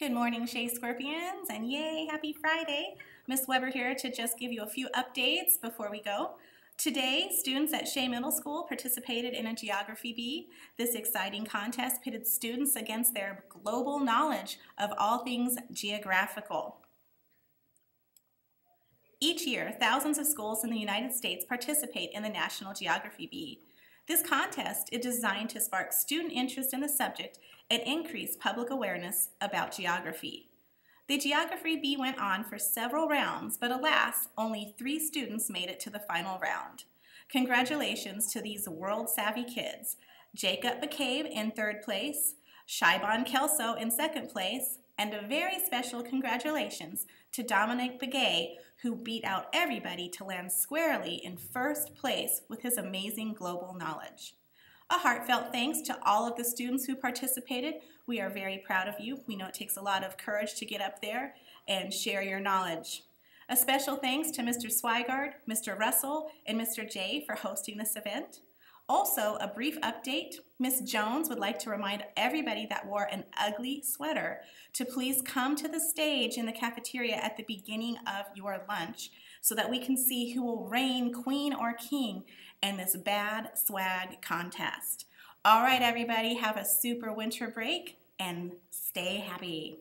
Good morning, Shea Scorpions, and yay, happy Friday. Miss Weber here to just give you a few updates before we go. Today, students at Shea Middle School participated in a Geography Bee. This exciting contest pitted students against their global knowledge of all things geographical. Each year, thousands of schools in the United States participate in the National Geography Bee. This contest is designed to spark student interest in the subject and increase public awareness about geography. The Geography Bee went on for several rounds, but alas, only three students made it to the final round. Congratulations to these world-savvy kids, Jacob McCabe in third place, Shibon Kelso in second place, and a very special congratulations to Dominic Begay, who beat out everybody to land squarely in first place with his amazing global knowledge. A heartfelt thanks to all of the students who participated. We are very proud of you. We know it takes a lot of courage to get up there and share your knowledge. A special thanks to Mr. Swigard, Mr. Russell, and Mr. J for hosting this event. Also, a brief update. Miss Jones would like to remind everybody that wore an ugly sweater to please come to the stage in the cafeteria at the beginning of your lunch so that we can see who will reign queen or king in this bad swag contest. All right, everybody, have a super winter break and stay happy.